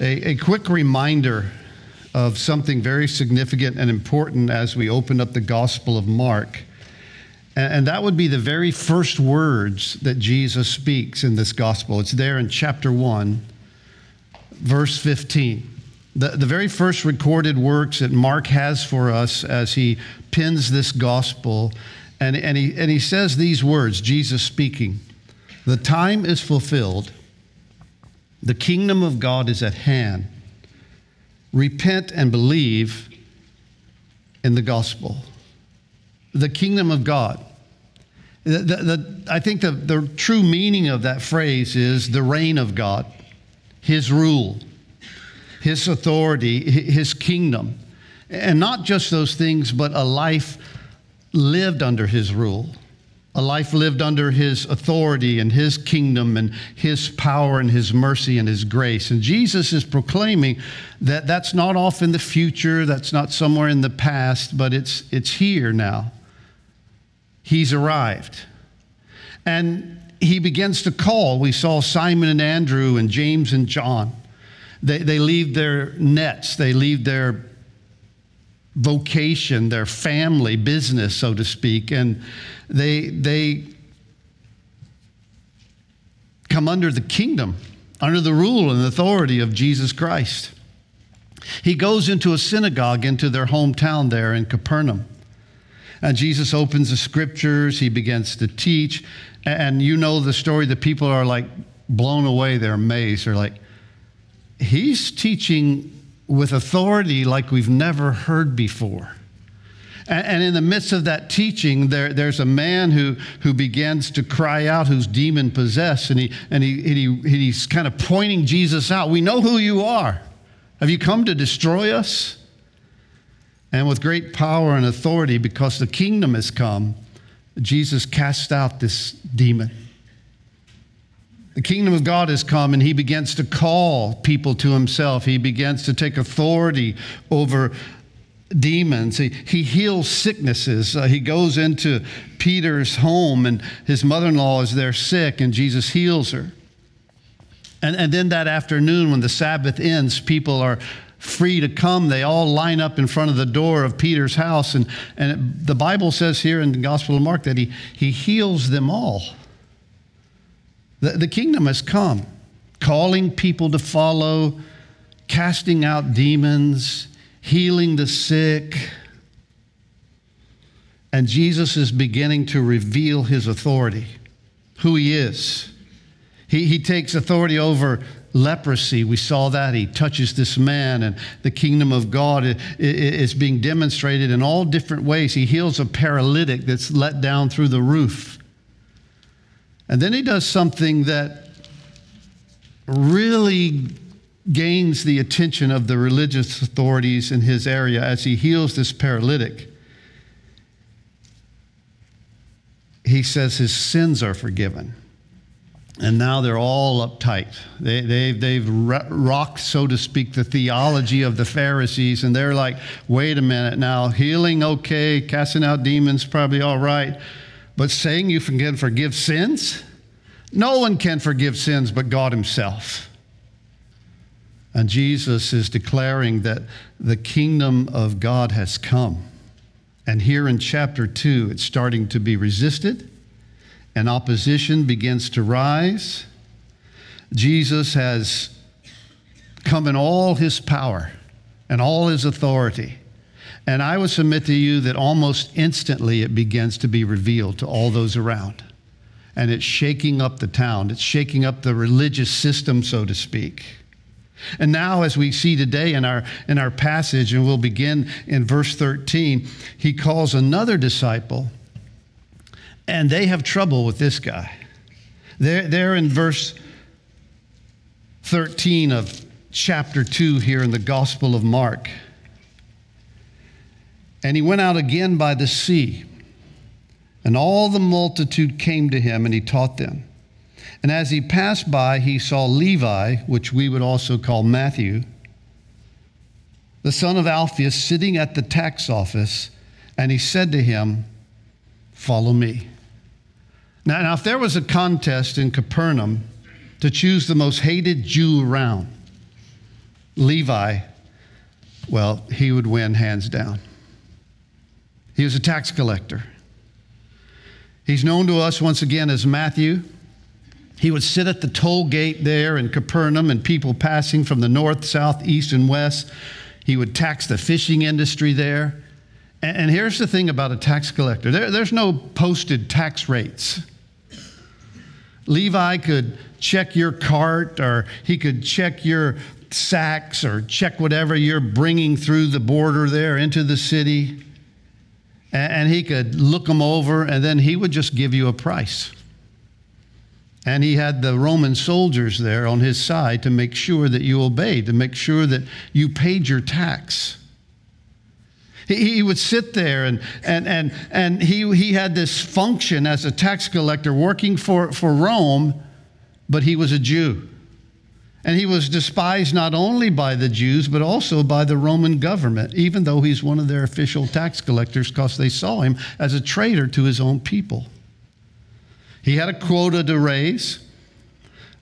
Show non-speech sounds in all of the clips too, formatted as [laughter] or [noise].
A, a quick reminder of something very significant and important as we open up the Gospel of Mark. And, and that would be the very first words that Jesus speaks in this Gospel. It's there in chapter 1, verse 15. The, the very first recorded works that Mark has for us as he pins this Gospel. And, and, he, and he says these words, Jesus speaking The time is fulfilled the kingdom of God is at hand. Repent and believe in the gospel. The kingdom of God. The, the, the, I think the, the true meaning of that phrase is the reign of God, His rule, His authority, His kingdom. And not just those things, but a life lived under His rule a life lived under his authority and his kingdom and his power and his mercy and his grace. And Jesus is proclaiming that that's not off in the future, that's not somewhere in the past, but it's, it's here now. He's arrived. And he begins to call. We saw Simon and Andrew and James and John. They, they leave their nets, they leave their vocation, their family business, so to speak, and they, they come under the kingdom, under the rule and authority of Jesus Christ. He goes into a synagogue into their hometown there in Capernaum. And Jesus opens the scriptures, he begins to teach. And you know the story, the people are like blown away, they're amazed. They're like, he's teaching with authority like we've never heard before. And, in the midst of that teaching, there, there's a man who, who begins to cry out who's demon possessed, and, he, and he, he, he's kind of pointing Jesus out. We know who you are. Have you come to destroy us? And with great power and authority, because the kingdom has come, Jesus casts out this demon. The kingdom of God has come and he begins to call people to himself. He begins to take authority over demons. He, he heals sicknesses. Uh, he goes into Peter's home and his mother in law is there sick and Jesus heals her. And, and then that afternoon, when the Sabbath ends, people are free to come. They all line up in front of the door of Peter's house. And, and the Bible says here in the Gospel of Mark that he, he heals them all. The, the kingdom has come, calling people to follow, casting out demons, healing the sick. And Jesus is beginning to reveal his authority, who he is. He, he takes authority over leprosy. We saw that. He touches this man, and the kingdom of God is being demonstrated in all different ways. He heals a paralytic that's let down through the roof. And then he does something that really gains the attention of the religious authorities in his area as he heals this paralytic. He says his sins are forgiven. And now they're all uptight. They, they, they've rocked, so to speak, the theology of the Pharisees, and they're like, wait a minute now, healing, okay, casting out demons, probably all right. But saying you can forgive sins? No one can forgive sins but God Himself. And Jesus is declaring that the kingdom of God has come. And here in chapter 2, it's starting to be resisted, and opposition begins to rise. Jesus has come in all his power and all his authority. And I would submit to you that almost instantly it begins to be revealed to all those around. And it's shaking up the town, it's shaking up the religious system, so to speak. And now, as we see today in our, in our passage, and we'll begin in verse 13, he calls another disciple, and they have trouble with this guy. They're, they're in verse 13 of chapter 2 here in the Gospel of Mark. And he went out again by the sea, and all the multitude came to him, and he taught them. And as he passed by, he saw Levi, which we would also call Matthew, the son of Alphaeus, sitting at the tax office, and he said to him, Follow me. Now, now if there was a contest in Capernaum to choose the most hated Jew around, Levi, well, he would win hands down. He was a tax collector. He's known to us once again as Matthew. He would sit at the toll gate there in Capernaum, and people passing from the north, south, east, and west. He would tax the fishing industry there. And here's the thing about a tax collector there, there's no posted tax rates. Levi could check your cart, or he could check your sacks, or check whatever you're bringing through the border there into the city. And he could look them over, and then he would just give you a price. And he had the Roman soldiers there on his side to make sure that you obeyed, to make sure that you paid your tax. He, he would sit there and, and, and, and he, he had this function as a tax collector working for, for Rome, but he was a Jew. And he was despised not only by the Jews, but also by the Roman government, even though he's one of their official tax collectors, because they saw him as a traitor to his own people. He had a quota to raise,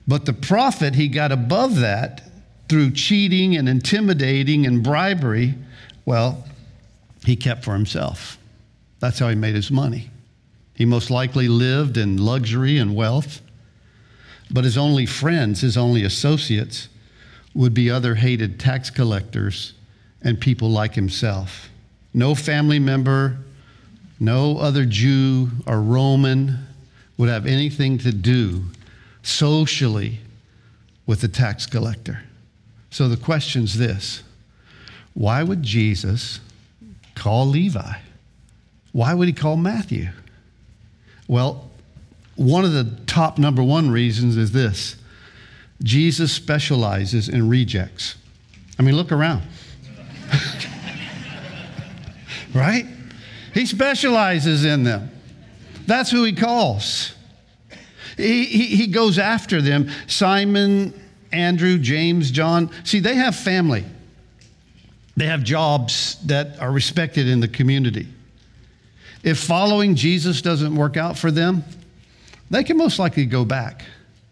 but the profit he got above that through cheating and intimidating and bribery, well, he kept for himself. That's how he made his money. He most likely lived in luxury and wealth, but his only friends, his only associates, would be other hated tax collectors and people like himself. No family member, no other Jew or Roman would have anything to do socially with the tax collector. So the question's this why would Jesus call Levi? Why would he call Matthew? Well, one of the top number one reasons is this Jesus specializes in rejects. I mean, look around. [laughs] right? He specializes in them. That's who he calls. He, he, he goes after them. Simon, Andrew, James, John. See, they have family, they have jobs that are respected in the community. If following Jesus doesn't work out for them, they can most likely go back,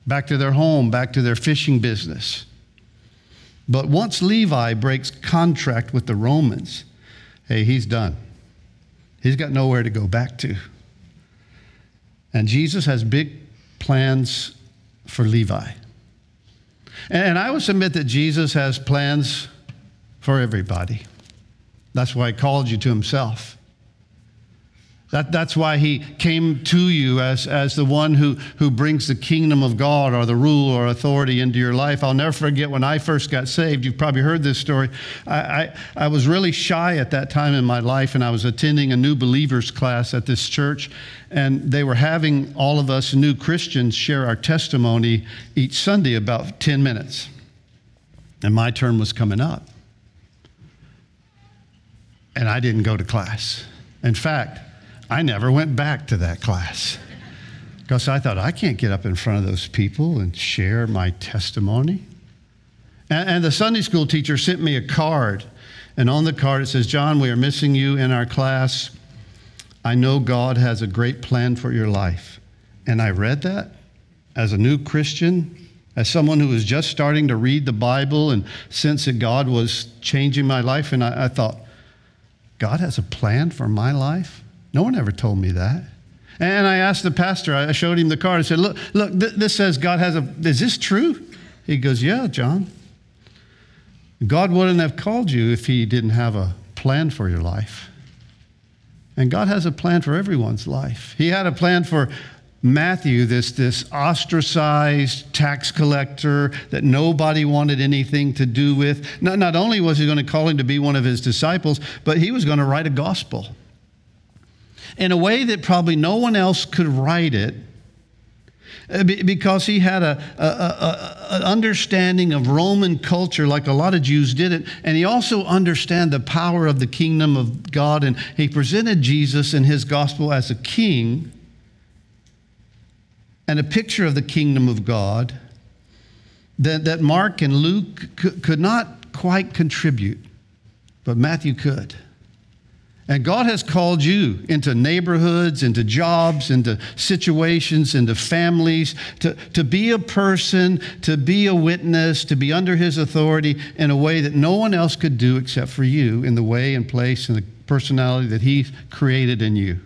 back to their home, back to their fishing business. But once Levi breaks contract with the Romans, hey, he's done. He's got nowhere to go back to. And Jesus has big plans for Levi. And I would submit that Jesus has plans for everybody. That's why he called you to himself. That, that's why he came to you as, as the one who, who brings the kingdom of God or the rule or authority into your life. I'll never forget when I first got saved. You've probably heard this story. I, I, I was really shy at that time in my life, and I was attending a new believers class at this church, and they were having all of us new Christians share our testimony each Sunday about 10 minutes. And my turn was coming up. And I didn't go to class. In fact, I never went back to that class because I thought, I can't get up in front of those people and share my testimony. And, and, the Sunday school teacher sent me a card, and on the card it says, John, we are missing you in our class. I know God has a great plan for your life. And I read that as a new Christian, as someone who was just starting to read the Bible and sense that God was changing my life. And I, I thought, God has a plan for my life? No one ever told me that. And I asked the pastor, I showed him the card. I said, Look, look, th- this says God has a, is this true? He goes, Yeah, John. God wouldn't have called you if he didn't have a plan for your life. And God has a plan for everyone's life. He had a plan for Matthew, this, this ostracized tax collector that nobody wanted anything to do with. Not, not only was he going to call him to be one of his disciples, but he was going to write a gospel in a way that probably no one else could write it uh, because he had a, a, a, a, understanding of Roman culture like a lot of Jews did it, and he also understood the power of the kingdom of God, and he presented Jesus and his gospel as a king and a picture of the kingdom of God that, that Mark and Luke could not quite contribute, but Matthew could. And God has called you into neighborhoods, into jobs, into situations, into families, to, to be a person, to be a witness, to be under His authority in a way that no one else could do except for you, in the way and place and the personality that He created in you.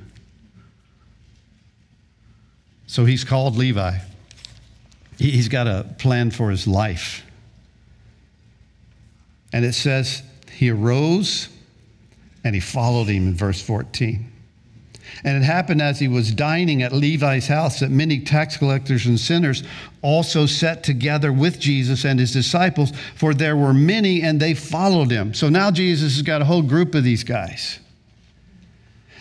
So He's called Levi. He's got a plan for his life. And it says, He arose and he followed him in verse 14. And it happened as he was dining at Levi's house that many tax collectors and sinners also sat together with Jesus and his disciples, for there were many and they followed him. So now Jesus has got a whole group of these guys.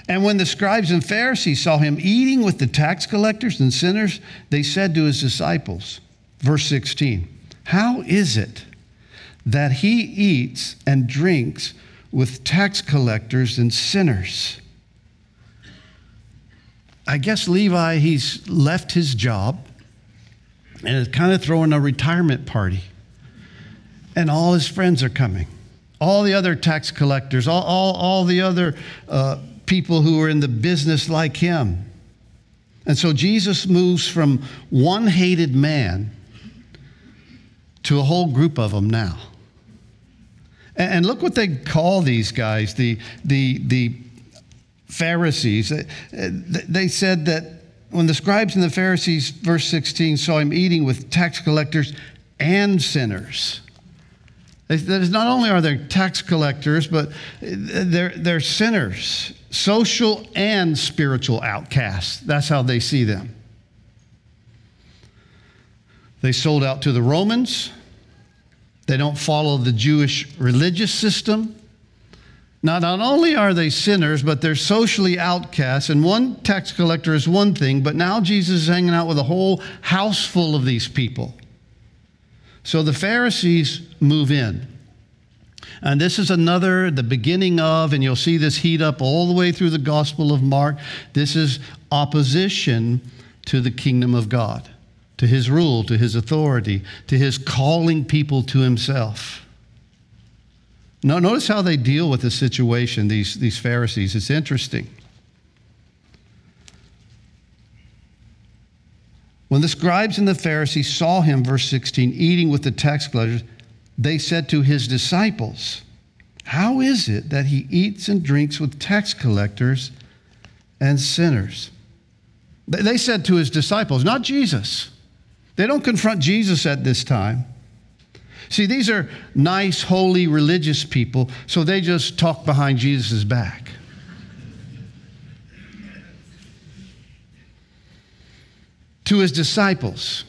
And when the scribes and Pharisees saw him eating with the tax collectors and sinners, they said to his disciples, verse 16, How is it that he eats and drinks with tax collectors and sinners. I guess Levi, he's left his job and is kind of throwing a retirement party. And all his friends are coming. All the other tax collectors, all, all, all the other uh, people who are in the business like him. And so Jesus moves from one hated man to a whole group of them now. And look what they call these guys, the, the, the Pharisees. Uh, uh, they said that when the scribes and the Pharisees, verse 16, saw him eating with tax collectors and sinners. That is, not only are they tax collectors, but they're, they're sinners, social and spiritual outcasts. That's how they see them. They sold out to the Romans. They don't follow the Jewish religious system. Now, not only are they sinners, but they're socially outcasts. And one tax collector is one thing, but now Jesus is hanging out with a whole house full of these people. So the Pharisees move in. And this is another, the beginning of, and you'll see this heat up all the way through the Gospel of Mark. This is opposition to the kingdom of God to his rule, to his authority, to his calling people to himself. Now, notice how they deal with the situation, these, these Pharisees. It's interesting. When the scribes and the Pharisees saw him, verse 16, eating with the tax collectors, they said to his disciples, How is it that he eats and drinks with tax collectors and sinners? They said to his disciples, not Jesus. They don't confront Jesus at this time. See, these are nice, holy, religious people, so they just talk behind Jesus' back. to his disciples,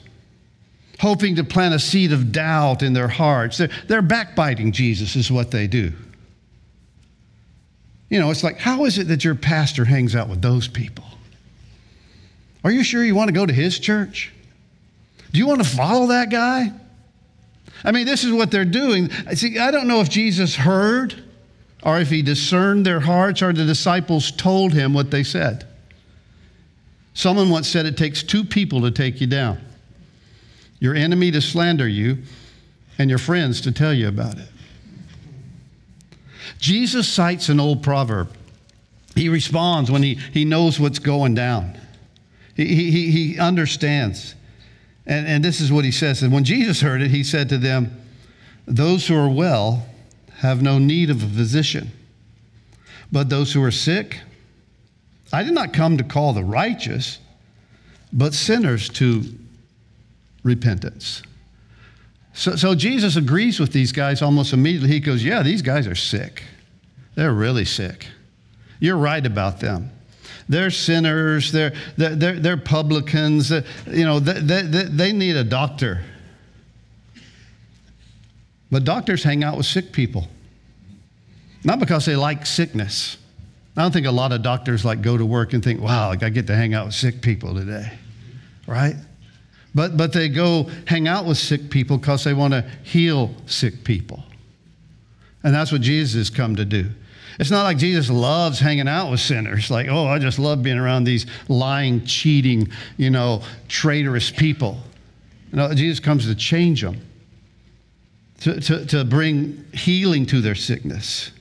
hoping to plant a seed of doubt in their hearts. They're, they're backbiting Jesus, is what they do. You know, it's like, how is it that your pastor hangs out with those people? Are you sure you want to go to his church? Do you want to follow that guy? I mean, this is what they're doing. See, I don't know if Jesus heard or if he discerned their hearts or the disciples told him what they said. Someone once said it takes two people to take you down your enemy to slander you, and your friends to tell you about it. Jesus cites an old proverb. He responds when he, he knows what's going down, he, he, he understands. And, and this is what he says. And when Jesus heard it, he said to them, Those who are well have no need of a physician, but those who are sick, I did not come to call the righteous, but sinners to repentance. So, so Jesus agrees with these guys almost immediately. He goes, Yeah, these guys are sick. They're really sick. You're right about them. They're sinners. They're, they're, they're, publicans. Uh, you know, they, they, they need a doctor. But doctors hang out with sick people. Not because they like sickness. I don't think a lot of doctors like go to work and think, wow, I get to hang out with sick people today. Right? But, but they go hang out with sick people because they want to heal sick people. And that's what Jesus has come to do. It's not like Jesus loves hanging out with sinners, like, oh, I just love being around these lying, cheating, you know, traitorous people. No, Jesus comes to change them, to, to, to bring healing to their sickness.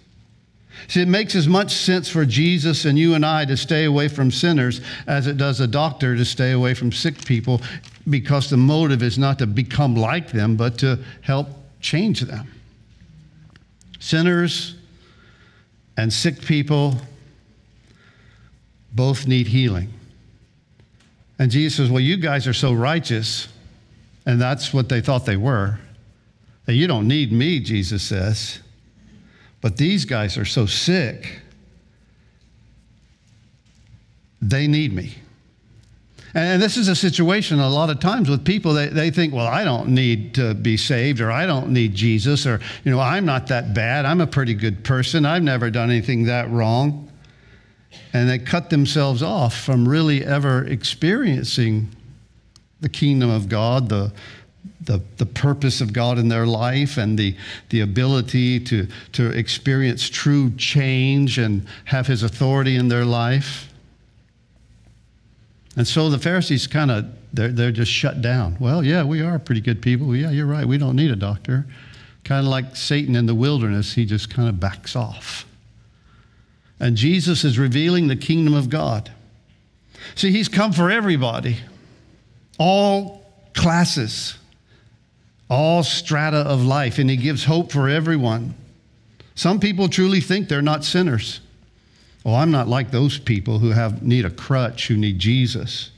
See, it makes as much sense for Jesus and you and I to stay away from sinners as it does a doctor to stay away from sick people because the motive is not to become like them, but to help change them. Sinners and sick people both need healing. And Jesus says, Well, you guys are so righteous, and that's what they thought they were, that you don't need me, Jesus says. But these guys are so sick, they need me. And this is a situation a lot of times with people, they, they think, well, I don't need to be saved, or I don't need Jesus, or, you know, I'm not that bad. I'm a pretty good person. I've never done anything that wrong. And they cut themselves off from really ever experiencing the kingdom of God, the, the, the purpose of God in their life and the, the ability to, to experience true change and have His authority in their life. And so the Pharisees kind of, they're, they're just shut down. Well, yeah, we are pretty good people. Yeah, you're right. We don't need a doctor. Kind of like Satan in the wilderness, he just kind of backs off. And Jesus is revealing the kingdom of God. See, he's come for everybody, all classes all strata of life, and He gives hope for everyone. Some people truly think they're not sinners. Well, I'm not like those people who have, need a crutch, who need Jesus.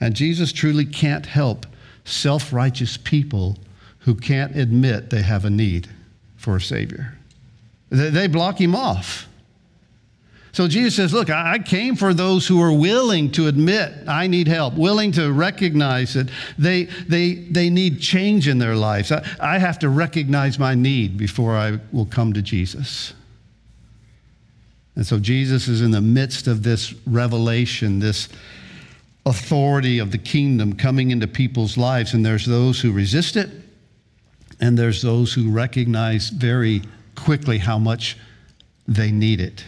And Jesus truly can't help self righteous people who can't admit they have a need for a Savior. They block him off. So Jesus says, Look, I came for those who are willing to admit I need help, willing to recognize that they, they, they need change in their lives. I, I have to recognize my need before I will come to Jesus. And so Jesus is in the midst of this revelation, this authority of the kingdom coming into people's lives. And there's those who resist it, and there's those who recognize very quickly how much they need it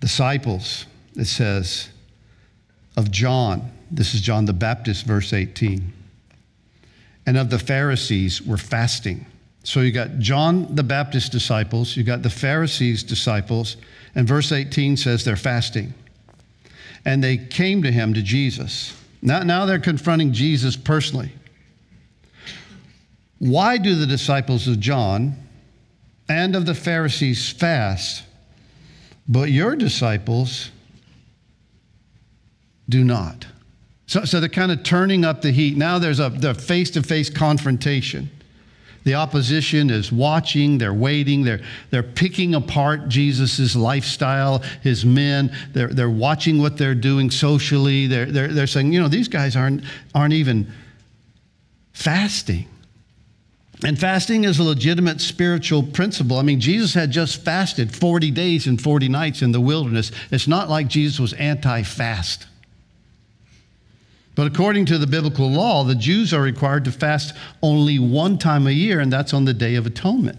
disciples, it says, of John. This is John the Baptist, verse 18. And of the Pharisees were fasting. So you got John the Baptist disciples, you got the Pharisees' disciples, and verse 18 says they're fasting. And they came to him, to Jesus. Now, now they're confronting Jesus personally. Why do the disciples of John and of the Pharisees fast but your disciples do not. So, so they're kind of turning up the heat. Now there's a face to face confrontation. The opposition is watching, they're waiting, they're, they're picking apart Jesus' lifestyle, his men. They're, they're watching what they're doing socially. They're, they're, they're saying, you know, these guys aren't, aren't even fasting. And fasting is a legitimate spiritual principle. I mean, Jesus had just fasted 40 days and 40 nights in the wilderness. It's not like Jesus was anti fast. But according to the biblical law, the Jews are required to fast only one time a year, and that's on the Day of Atonement.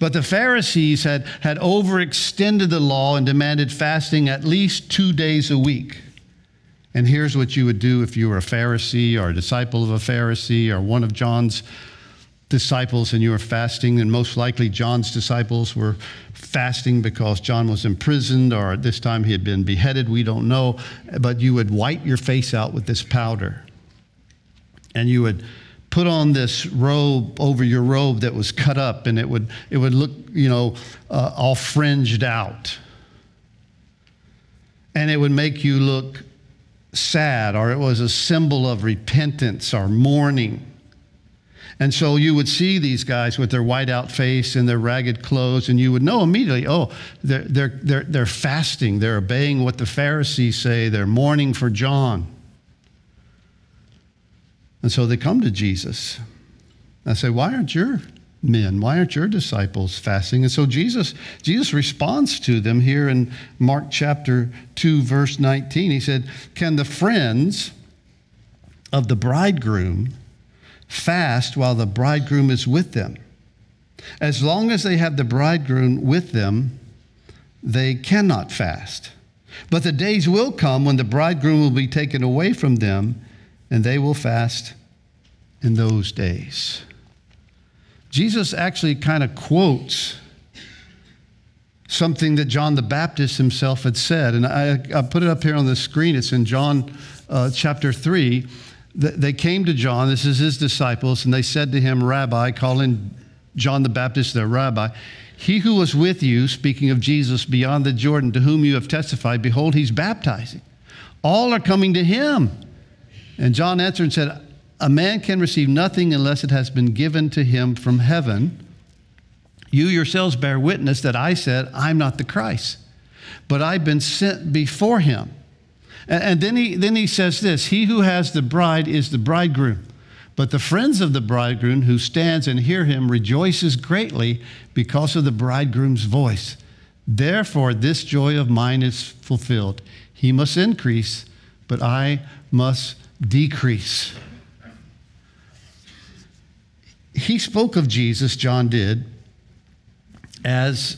But the Pharisees had, had overextended the law and demanded fasting at least two days a week. And here's what you would do if you were a Pharisee or a disciple of a Pharisee or one of John's disciples and you were fasting, and most likely John's disciples were fasting because John was imprisoned or at this time he had been beheaded, we don't know. But you would wipe your face out with this powder. And you would put on this robe over your robe that was cut up and it would, it would look, you know, uh, all fringed out. And it would make you look sad or it was a symbol of repentance or mourning. And so you would see these guys with their white out face and their ragged clothes, and you would know immediately, oh, they're, they're, they're, they're fasting. They're obeying what the Pharisees say. They're mourning for John. And so they come to Jesus. I say, why aren't your men, why aren't your disciples fasting? And so Jesus, Jesus responds to them here in Mark chapter 2, verse 19. He said, Can the friends of the bridegroom fast while the bridegroom is with them. As long as they have the bridegroom with them, they cannot fast. But the days will come when the bridegroom will be taken away from them, and they will fast in those days. Jesus actually kind of quotes something that John the Baptist himself had said. And I, I put it up here on the screen. It's in John uh, chapter 3. They came to John, this is his disciples, and they said to him, Rabbi, calling John the Baptist their rabbi, he who was with you, speaking of Jesus beyond the Jordan, to whom you have testified, behold, he's baptizing. All are coming to him. And John answered and said, A man can receive nothing unless it has been given to him from heaven. You yourselves bear witness that I said, I'm not the Christ, but I've been sent before him. And, and then, he, then he says this He who has the bride is the bridegroom. But the friends of the bridegroom who stands and hear him rejoices greatly because of the bridegroom's voice. Therefore, this joy of mine is fulfilled. He must increase, but I must decrease. He spoke of Jesus, John did, as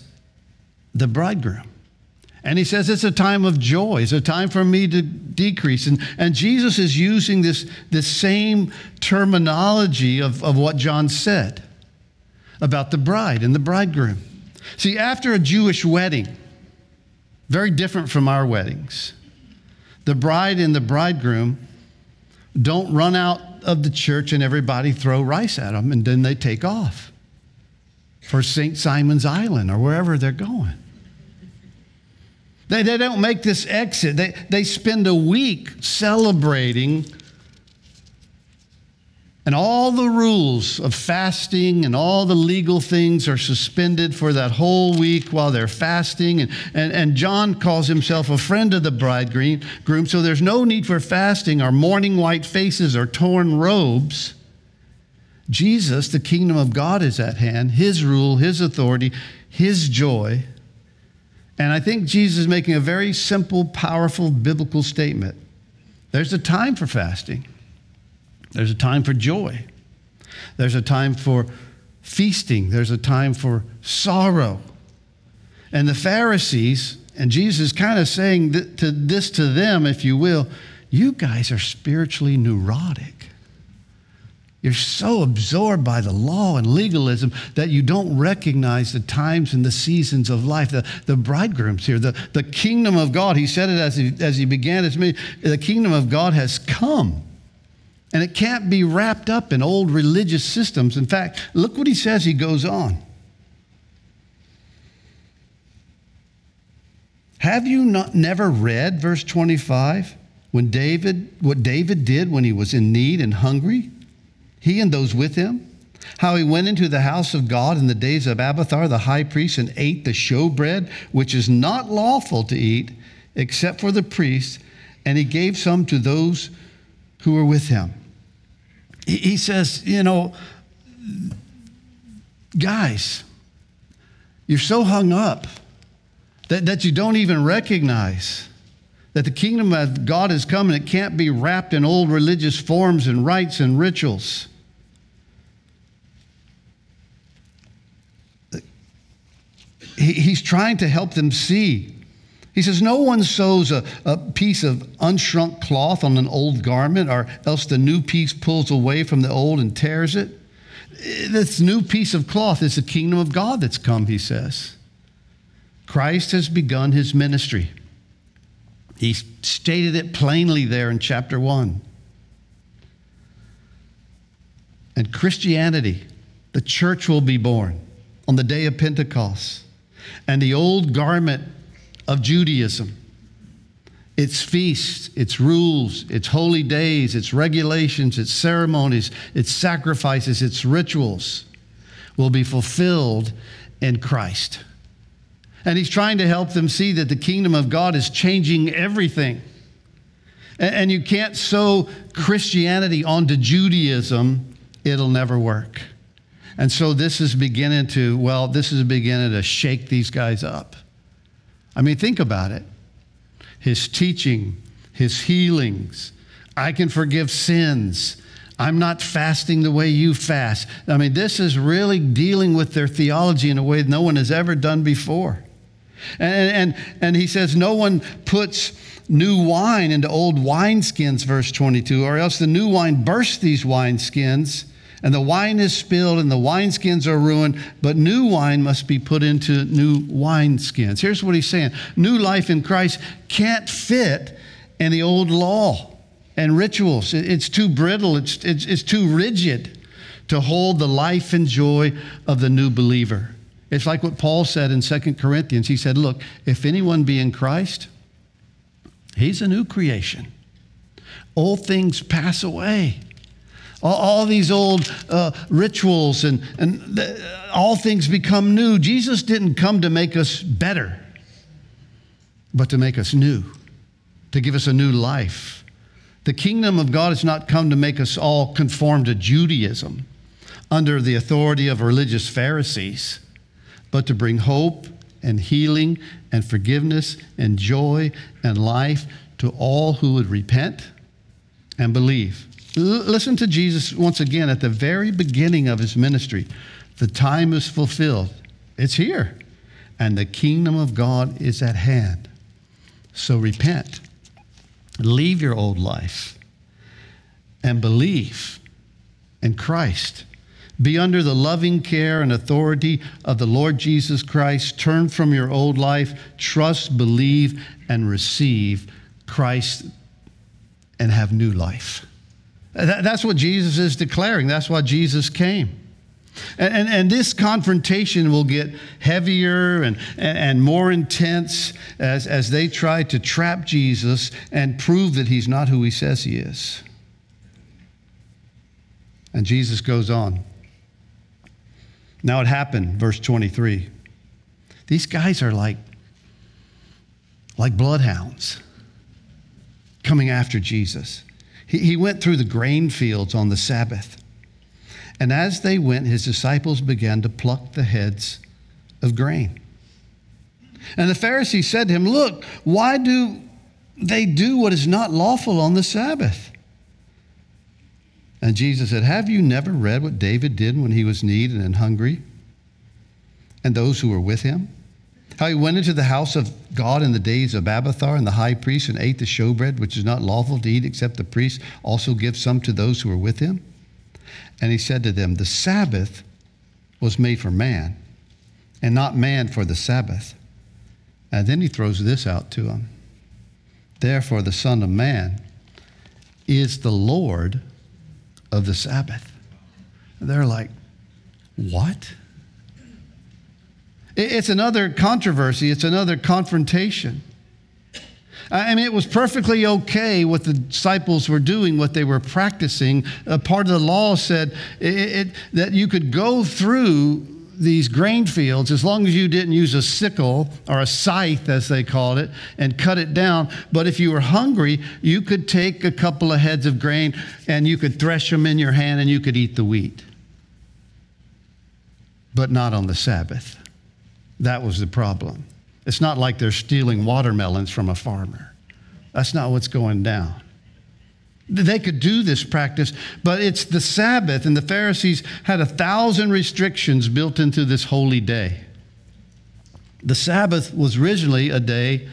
the bridegroom. And he says it's a time of joy. It's a time for me to decrease. And, and Jesus is using this, this same terminology of, of what John said about the bride and the bridegroom. See, after a Jewish wedding, very different from our weddings, the bride and the bridegroom don't run out of the church and everybody throw rice at them and then they take off for St. Simon's Island or wherever they're going. They, they don't make this exit. They, they spend a week celebrating, and all the rules of fasting and all the legal things are suspended for that whole week while they're fasting. And, and, and John calls himself a friend of the bridegroom, so there's no need for fasting or mourning white faces or torn robes. Jesus, the kingdom of God is at hand, his rule, his authority, his joy. And I think Jesus is making a very simple, powerful biblical statement. There's a time for fasting, there's a time for joy, there's a time for feasting, there's a time for sorrow. And the Pharisees, and Jesus is kind of saying to this to them, if you will, you guys are spiritually neurotic. You're so absorbed by the law and legalism that you don't recognize the times and the seasons of life. The, the bridegroom's here, the, the kingdom of God. He said it as he, as he began his meeting the kingdom of God has come. And it can't be wrapped up in old religious systems. In fact, look what he says. He goes on. Have you not never read verse 25 when David what David did when he was in need and hungry? He and those with him, how he went into the house of God in the days of Abiathar the high priest and ate the showbread, which is not lawful to eat except for the priests, and he gave some to those who were with him. He says, you know, guys, you're so hung up that, that you don't even recognize that the kingdom of God is coming. It can't be wrapped in old religious forms and rites and rituals. He's trying to help them see. He says, No one sews a, a piece of unshrunk cloth on an old garment, or else the new piece pulls away from the old and tears it. This new piece of cloth is the kingdom of God that's come, he says. Christ has begun his ministry. He stated it plainly there in chapter 1. And Christianity, the church will be born on the day of Pentecost and the old garment of Judaism. Its feasts, its rules, its holy days, its regulations, its ceremonies, its sacrifices, its rituals will be fulfilled in Christ. And he's trying to help them see that the kingdom of God is changing everything. And you can't sew Christianity onto Judaism, it'll never work. And so this is beginning to, well, this is beginning to shake these guys up. I mean, think about it. His teaching, his healings, I can forgive sins. I'm not fasting the way you fast. I mean, this is really dealing with their theology in a way no one has ever done before. And, and, and he says, No one puts new wine into old wineskins, verse 22, or else the new wine bursts these wineskins and the wine is spilled and the wineskins are ruined, but new wine must be put into new wineskins. Here's what he's saying New life in Christ can't fit in the old law and rituals. It's too brittle, it's, it's, it's too rigid to hold the life and joy of the new believer. It's like what Paul said in 2 Corinthians. He said, Look, if anyone be in Christ, he's a new creation. Old things pass away all, all these old uh, rituals and, and all things become new. Jesus didn't come to make us better, but to make us new, to give us a new life. The kingdom of God has not come to make us all conform to Judaism under the authority of religious Pharisees, but to bring hope and healing and forgiveness and joy and life to all who would repent and believe. Listen to Jesus once again at the very beginning of his ministry. The time is fulfilled, it's here, and the kingdom of God is at hand. So repent, leave your old life, and believe in Christ. Be under the loving care and authority of the Lord Jesus Christ. Turn from your old life, trust, believe, and receive Christ and have new life. That's what Jesus is declaring. That's why Jesus came. And, and, and, this confrontation will get heavier and, and, and more intense as, as they try to trap Jesus and prove that he's not who he says he is. And Jesus goes on. Now it happened, verse 23. These guys are like, like bloodhounds coming after Jesus. He, he went through the grain fields on the Sabbath. And as they went, his disciples began to pluck the heads of grain. And the Pharisees said to him, Look, why do they do what is not lawful on the Sabbath? And Jesus said, Have you never read what David did when he was needy and hungry, and those who were with him? How he went into the house of God in the days of Abiathar and the high priest and ate the showbread, which is not lawful to eat except the priest also give some to those who were with him. And he said to them, The Sabbath was made for man, and not man for the Sabbath. And then he throws this out to them. Therefore, the Son of Man is the Lord of the Sabbath. And they're like, What? It's another controversy, it's another confrontation. I mean, it was perfectly okay what the disciples were doing, what they were practicing. A part of the law said it, it, that you could go through these grain fields as long as you didn't use a sickle or a scythe, as they called it, and cut it down. But if you were hungry, you could take a couple of heads of grain and you could thresh them in your hand and you could eat the wheat. But not on the Sabbath. That was the problem. It's not like they're stealing watermelons from a farmer. That's not what's going down. They could do this practice, but it's the Sabbath, and the Pharisees had a thousand restrictions built into this holy day. The Sabbath was originally a day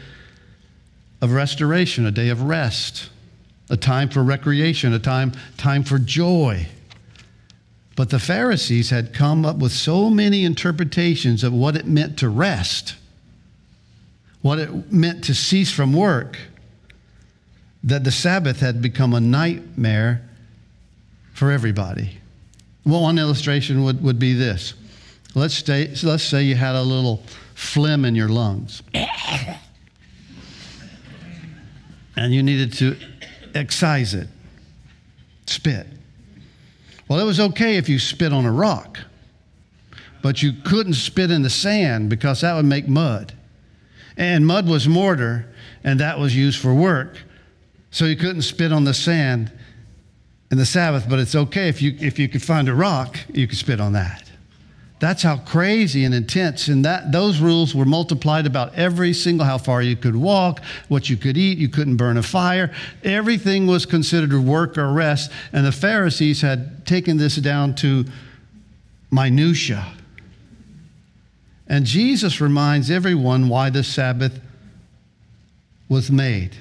of restoration, a day of rest, a time for recreation, a time, time for joy. But the Pharisees had come up with so many interpretations of what it meant to rest, what it meant to cease from work, that the Sabbath had become a nightmare for everybody. Well, one illustration would, would be this. Let's, stay, let's say you had a little phlegm in your lungs. and you needed to excise it, spit. Well, it was okay if you spit on a rock, but you couldn't spit in the sand because that would make mud. And mud was mortar, and that was used for work. So you couldn't spit on the sand in the Sabbath, but it's okay if you, if you could find a rock, you could spit on that. That's how crazy and intense. And that those rules were multiplied about every single how far you could walk, what you could eat, you couldn't burn a fire. Everything was considered work or rest. And the Pharisees had taken this down to minutia. And Jesus reminds everyone why the Sabbath was made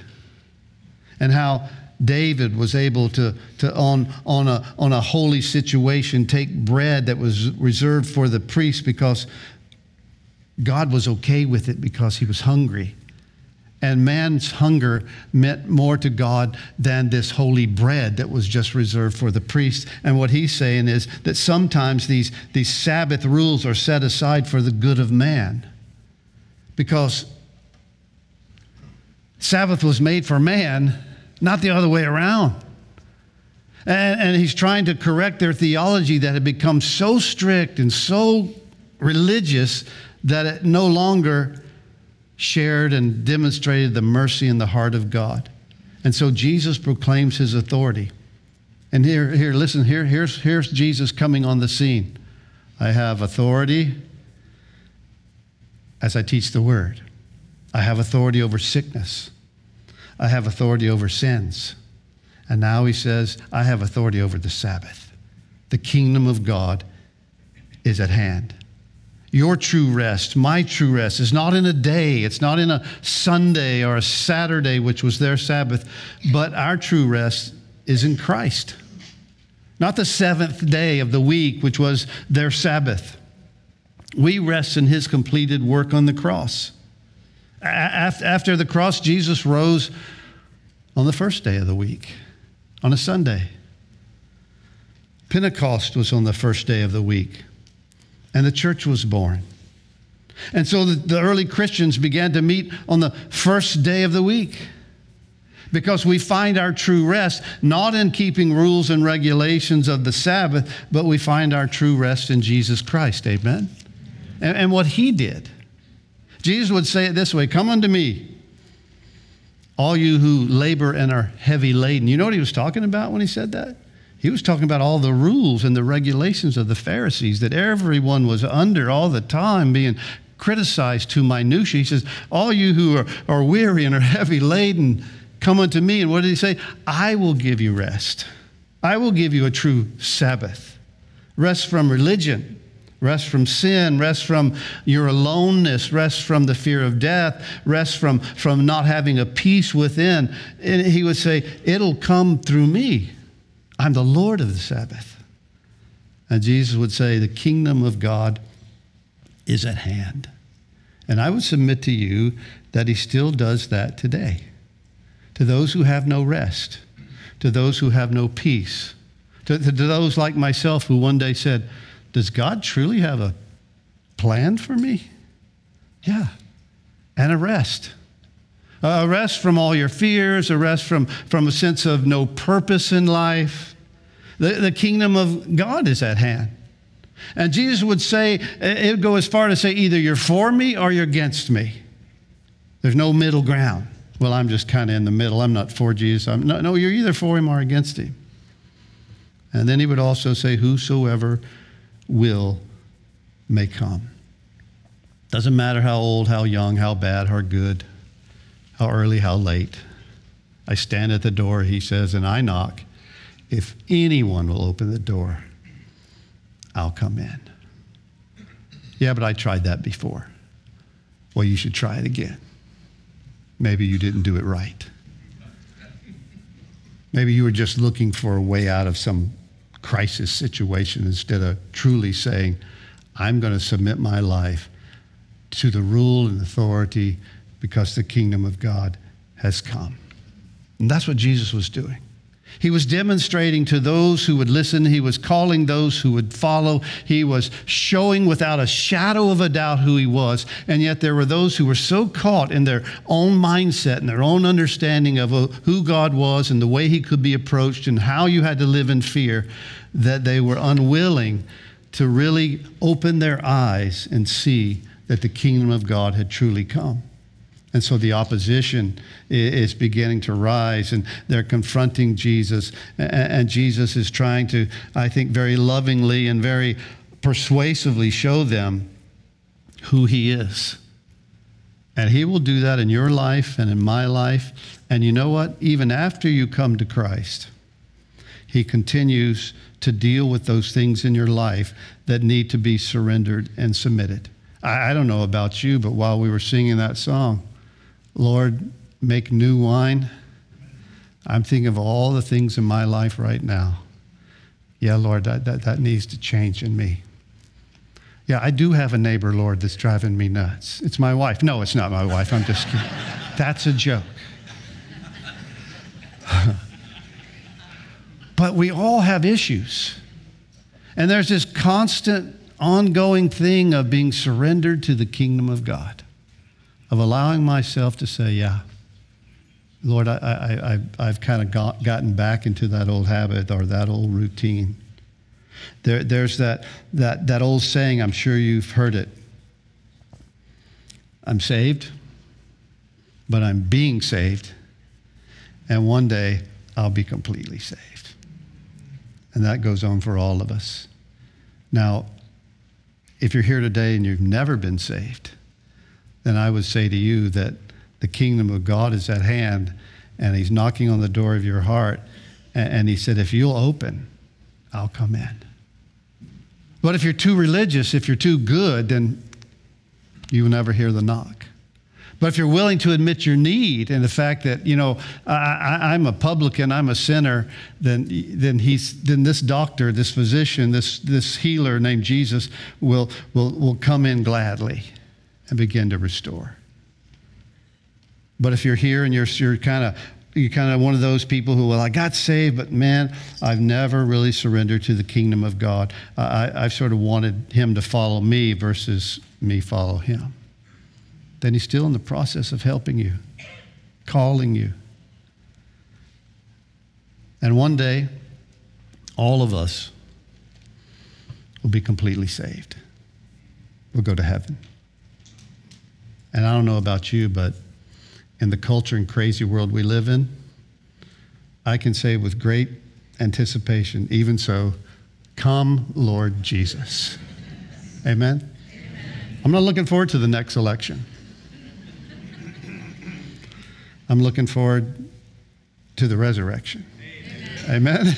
and how David was able to, to on, on, a, on a holy situation, take bread that was reserved for the priest because God was okay with it because he was hungry. And man's hunger meant more to God than this holy bread that was just reserved for the priest. And what he's saying is that sometimes these, these Sabbath rules are set aside for the good of man. Because Sabbath was made for man, not the other way around. And, and he's trying to correct their theology that had become so strict and so religious that it no longer shared and demonstrated the mercy in the heart of God. And so Jesus proclaims his authority. And here, here, listen, here, here's, here's Jesus coming on the scene. I have authority as I teach the word. I have authority over sickness. I have authority over sins. And now he says, I have authority over the Sabbath. The kingdom of God is at hand. Your true rest, my true rest, is not in a day. It's not in a Sunday or a Saturday, which was their Sabbath, but our true rest is in Christ. Not the seventh day of the week, which was their Sabbath. We rest in his completed work on the cross. After the cross, Jesus rose on the first day of the week, on a Sunday. Pentecost was on the first day of the week and the church was born. And so the, early Christians began to meet on the first day of the week because we find our true rest not in keeping rules and regulations of the Sabbath, but we find our true rest in Jesus Christ. Amen? And what he did. Jesus would say it this way Come unto me, all you who labor and are heavy laden. You know what he was talking about when he said that? He was talking about all the rules and the regulations of the Pharisees that everyone was under all the time, being criticized to minutia. He says, All you who are, are weary and are heavy laden, come unto me. And what did he say? I will give you rest. I will give you a true Sabbath. Rest from religion, rest from sin, rest from your aloneness, rest from the fear of death, rest from, from not having a peace within. And he would say, It'll come through me. I'm the Lord of the Sabbath. And Jesus would say, The kingdom of God is at hand. And I would submit to you that he still does that today. To those who have no rest, to those who have no peace, to, to, to those like myself who one day said, Does God truly have a plan for me? Yeah. And a rest. A rest from all your fears, a rest from, from a sense of no purpose in life the, the kingdom of God is at hand. And Jesus would say, it would go as far to say, either you're for me or you're against me. There's no middle ground. Well, I'm just kind of in the middle. I'm not for Jesus. I'm, no, no, you're either for him or against him. And then he would also say, Whosoever will may come. Doesn't matter how old, how young, how bad, how good, how early, how late. I stand at the door, he says, and I knock. If anyone will open the door, I'll come in. Yeah, but I tried that before. Well, you should try it again. Maybe you didn't do it right. Maybe you were just looking for a way out of some crisis situation instead of truly saying, I'm going to submit my life to the rule and authority because the kingdom of God has come. And that's what Jesus was doing. He was demonstrating to those who would listen. He was calling those who would follow. He was showing without a shadow of a doubt who he was. And yet there were those who were so caught in their own mindset and their own understanding of uh, who God was and the way he could be approached and how you had to live in fear that they were unwilling to really open their eyes and see that the kingdom of God had truly come. And so the opposition is beginning to rise, and they're confronting Jesus. And Jesus is trying to, I think, very lovingly and very persuasively show them who he is. And he will do that in your life and in my life. And you know what? Even after you come to Christ, he continues to deal with those things in your life that need to be surrendered and submitted. I, don't know about you, but while we were singing that song, Lord, make new wine. I'm thinking of all the things in my life right now. Yeah, Lord, that, that, that needs to change in me. Yeah, I do have a neighbor, Lord, that's driving me nuts. It's my wife. No, it's not my wife. I'm just kidding. [laughs] That's a joke. but we all have issues. And there's this constant, ongoing thing of being surrendered to the kingdom of God, of allowing myself to say, Yeah, Lord, I, I, have kind of got, gotten back into that old habit or that old routine. There, there's that, that, that old saying, I'm sure you've heard it I'm saved, but I'm being saved, and one day I'll be completely saved. And that goes on for all of us. Now, if you're here today and you've never been saved, then I would say to you that the kingdom of God is at hand, and He's knocking on the door of your heart. And He said, If you'll open, I'll come in. But if you're too religious, if you're too good, then you will never hear the knock. But if you're willing to admit your need and the fact that, you know, I, am a publican, I'm a sinner, then, then, he's, then this doctor, this physician, this, this healer named Jesus will, will, will come in gladly and begin to restore. But if you're here and you're, you're kind of you're kind of one of those people who, well, I got saved, but man, I've never really surrendered to the kingdom of God. I, I've sort of wanted him to follow me versus me follow him. Then he's still in the process of helping you, calling you. And one day, all of us will be completely saved. We'll go to heaven. And I don't know about you, but in the culture and crazy world we live in, I can say with great anticipation, even so, come, Lord Jesus. Amen? Amen? I'm not looking forward to the next election. I'm looking forward to the resurrection. Amen? Amen?